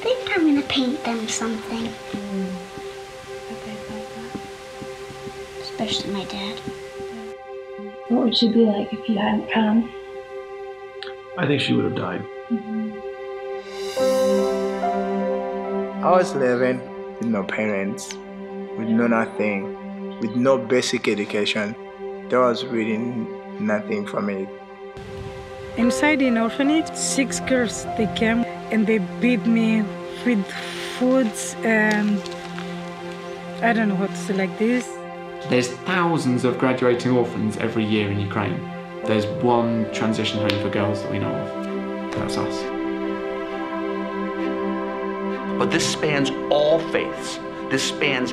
think I'm gonna paint them something. Especially my dad. What would she be like if you hadn't come? I think she would have died. I was living with no parents, with no nothing, with no basic education. There was really nothing for me. Inside an orphanage, six girls they came and they beat me with foods and I don't know what to say like this. There's thousands of graduating orphans every year in Ukraine. There's one transition home for girls that we know of. That's us. But this spans all faiths. This spans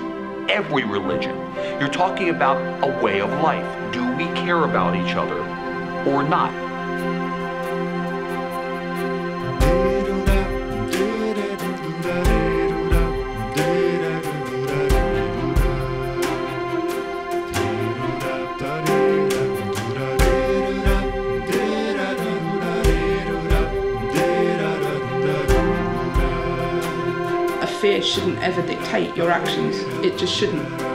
every religion. You're talking about a way of life. Do we care about each other or not? Fear shouldn't ever dictate your actions. It just shouldn't.